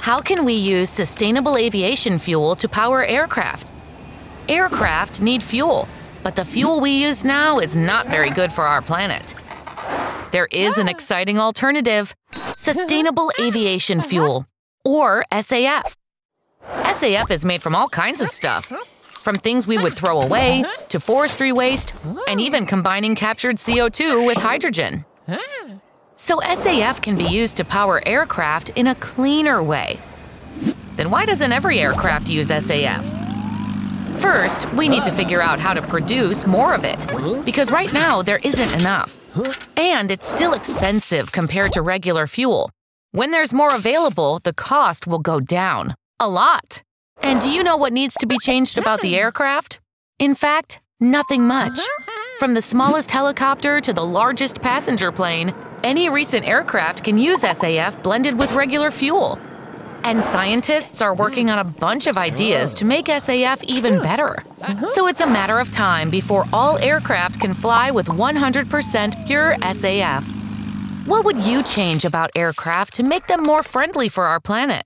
How can we use sustainable aviation fuel to power aircraft? Aircraft need fuel, but the fuel we use now is not very good for our planet. There is an exciting alternative sustainable aviation fuel, or SAF. SAF is made from all kinds of stuff, from things we would throw away to forestry waste, and even combining captured CO2 with hydrogen. So SAF can be used to power aircraft in a cleaner way. Then why doesn't every aircraft use SAF? First, we need to figure out how to produce more of it, because right now there isn't enough. And it's still expensive compared to regular fuel. When there's more available, the cost will go down. A lot. And do you know what needs to be changed about the aircraft? In fact, nothing much. From the smallest helicopter to the largest passenger plane, any recent aircraft can use SAF blended with regular fuel. And scientists are working on a bunch of ideas to make SAF even better. So it's a matter of time before all aircraft can fly with 100% pure SAF. What would you change about aircraft to make them more friendly for our planet?